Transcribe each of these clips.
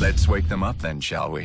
Let's wake them up then, shall we?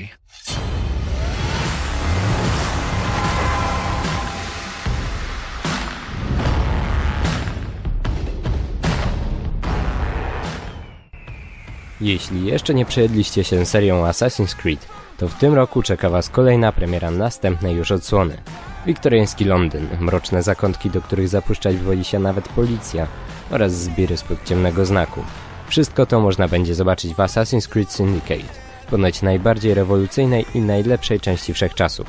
Jeśli jeszcze nie przejedliście się serią Assassin's Creed, to w tym roku czeka Was kolejna premiera następnej już odsłony. Wiktoriański Londyn, mroczne zakątki, do których zapuszczać woli się nawet policja oraz zbiry spod ciemnego znaku. Wszystko to można będzie zobaczyć w Assassin's Creed Syndicate, ponoć najbardziej rewolucyjnej i najlepszej części wszechczasów.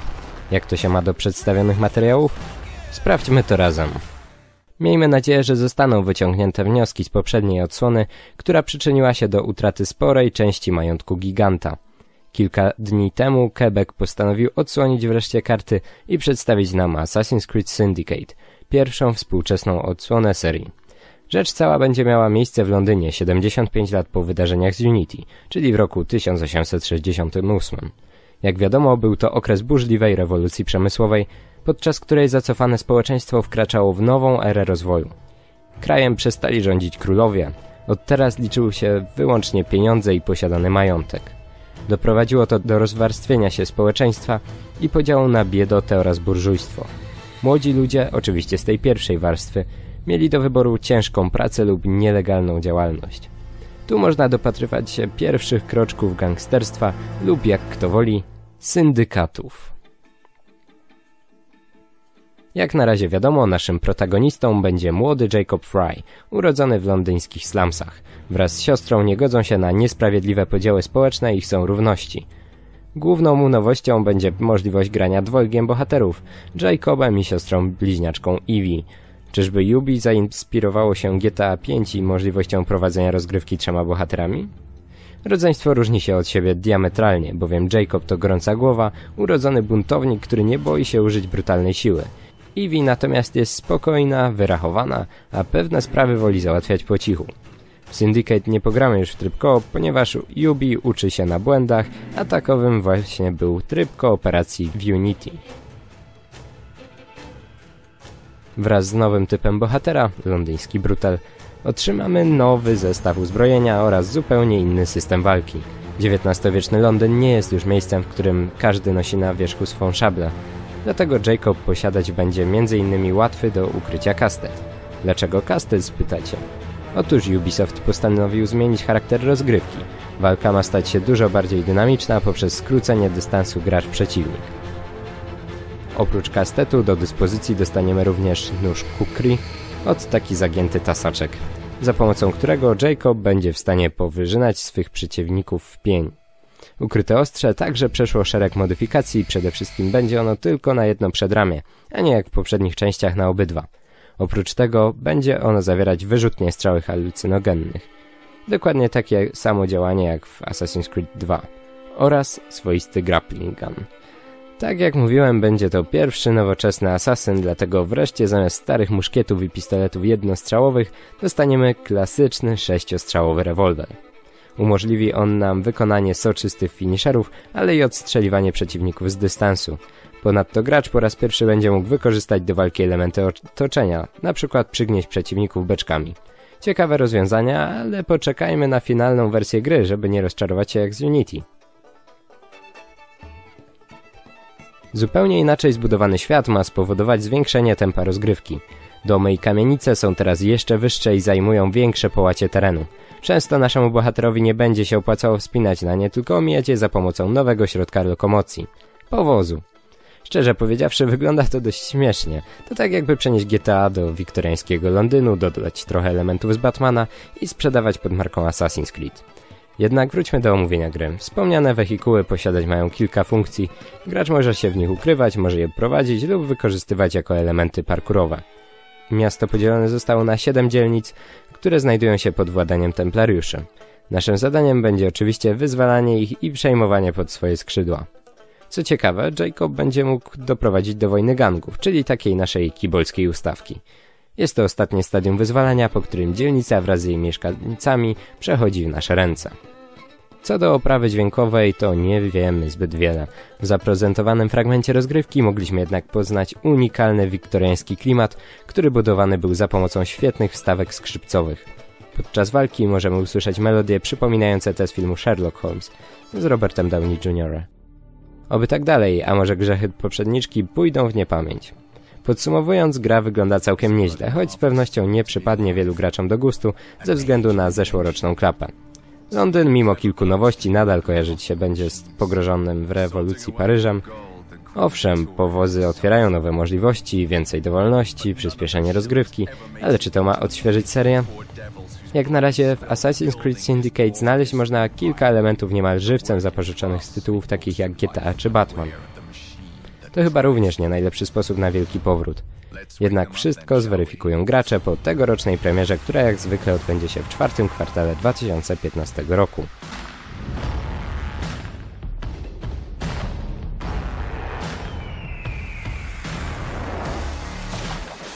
Jak to się ma do przedstawionych materiałów? Sprawdźmy to razem. Miejmy nadzieję, że zostaną wyciągnięte wnioski z poprzedniej odsłony, która przyczyniła się do utraty sporej części majątku giganta. Kilka dni temu Quebec postanowił odsłonić wreszcie karty i przedstawić nam Assassin's Creed Syndicate, pierwszą współczesną odsłonę serii. Rzecz cała będzie miała miejsce w Londynie 75 lat po wydarzeniach z Unity, czyli w roku 1868. Jak wiadomo, był to okres burzliwej rewolucji przemysłowej, podczas której zacofane społeczeństwo wkraczało w nową erę rozwoju. Krajem przestali rządzić królowie, od teraz liczyły się wyłącznie pieniądze i posiadany majątek. Doprowadziło to do rozwarstwienia się społeczeństwa i podziału na biedotę oraz burżujstwo. Młodzi ludzie, oczywiście z tej pierwszej warstwy, mieli do wyboru ciężką pracę lub nielegalną działalność. Tu można dopatrywać się pierwszych kroczków gangsterstwa lub, jak kto woli, syndykatów. Jak na razie wiadomo, naszym protagonistą będzie młody Jacob Fry, urodzony w londyńskich slumsach. Wraz z siostrą nie godzą się na niesprawiedliwe podziały społeczne i chcą równości. Główną mu nowością będzie możliwość grania dwojgiem bohaterów, Jacobem i siostrą bliźniaczką Evie. Czyżby Ubi zainspirowało się GTA V i możliwością prowadzenia rozgrywki trzema bohaterami? Rodzeństwo różni się od siebie diametralnie, bowiem Jacob to gorąca głowa, urodzony buntownik, który nie boi się użyć brutalnej siły. Ivy natomiast jest spokojna, wyrachowana, a pewne sprawy woli załatwiać po cichu. W Syndicate nie pogramy już w tryb koop, ponieważ Yubi uczy się na błędach, a takowym właśnie był tryb kooperacji w Unity. Wraz z nowym typem bohatera, londyński brutal, otrzymamy nowy zestaw uzbrojenia oraz zupełnie inny system walki. XIX-wieczny Londyn nie jest już miejscem, w którym każdy nosi na wierzchu swą szablę. Dlatego Jacob posiadać będzie m.in. łatwy do ukrycia kastet. Dlaczego kastet, spytacie? Otóż Ubisoft postanowił zmienić charakter rozgrywki. Walka ma stać się dużo bardziej dynamiczna poprzez skrócenie dystansu gracz-przeciwnik. Oprócz kastetu do dyspozycji dostaniemy również nóż kukri od taki zagięty tasaczek, za pomocą którego Jacob będzie w stanie powyżynać swych przeciwników w pień. Ukryte ostrze także przeszło szereg modyfikacji przede wszystkim będzie ono tylko na jedno przedramię, a nie jak w poprzednich częściach na obydwa. Oprócz tego będzie ono zawierać wyrzutnie strzały halucynogennych. Dokładnie takie samo działanie jak w Assassin's Creed 2 oraz swoisty grappling gun. Tak jak mówiłem, będzie to pierwszy nowoczesny asasyn, dlatego wreszcie zamiast starych muszkietów i pistoletów jednostrzałowych dostaniemy klasyczny sześciostrzałowy rewolwer. Umożliwi on nam wykonanie soczystych finisherów, ale i odstrzeliwanie przeciwników z dystansu. Ponadto gracz po raz pierwszy będzie mógł wykorzystać do walki elementy otoczenia, np. przygnieść przeciwników beczkami. Ciekawe rozwiązania, ale poczekajmy na finalną wersję gry, żeby nie rozczarować się jak z Unity. Zupełnie inaczej zbudowany świat ma spowodować zwiększenie tempa rozgrywki. Domy i kamienice są teraz jeszcze wyższe i zajmują większe połacie terenu. Często naszemu bohaterowi nie będzie się opłacało wspinać na nie, tylko omijać je za pomocą nowego środka lokomocji. Powozu. Szczerze powiedziawszy, wygląda to dość śmiesznie. To tak jakby przenieść GTA do wiktoriańskiego Londynu, dodać trochę elementów z Batmana i sprzedawać pod marką Assassin's Creed. Jednak wróćmy do omówienia gry. Wspomniane wehikuły posiadać mają kilka funkcji. Gracz może się w nich ukrywać, może je prowadzić lub wykorzystywać jako elementy parkurowe. Miasto podzielone zostało na 7 dzielnic, które znajdują się pod władaniem templariuszy. Naszym zadaniem będzie oczywiście wyzwalanie ich i przejmowanie pod swoje skrzydła. Co ciekawe, Jacob będzie mógł doprowadzić do wojny gangów, czyli takiej naszej kibolskiej ustawki. Jest to ostatnie stadium wyzwalania, po którym dzielnica wraz z jej mieszkańcami przechodzi w nasze ręce. Co do oprawy dźwiękowej, to nie wiemy zbyt wiele. W zaprezentowanym fragmencie rozgrywki mogliśmy jednak poznać unikalny wiktoriański klimat, który budowany był za pomocą świetnych wstawek skrzypcowych. Podczas walki możemy usłyszeć melodie przypominające te z filmu Sherlock Holmes z Robertem Downey Jr. Oby tak dalej, a może grzechy poprzedniczki pójdą w niepamięć. Podsumowując, gra wygląda całkiem nieźle, choć z pewnością nie przypadnie wielu graczom do gustu ze względu na zeszłoroczną klapę. Londyn, mimo kilku nowości, nadal kojarzyć się będzie z pogrożonym w rewolucji Paryżem. Owszem, powozy otwierają nowe możliwości, więcej dowolności, przyspieszenie rozgrywki, ale czy to ma odświeżyć serię? Jak na razie w Assassin's Creed Syndicate znaleźć można kilka elementów niemal żywcem zapożyczonych z tytułów takich jak GTA czy Batman. To chyba również nie najlepszy sposób na wielki powrót. Jednak wszystko zweryfikują gracze po tegorocznej premierze, która jak zwykle odbędzie się w czwartym kwartale 2015 roku.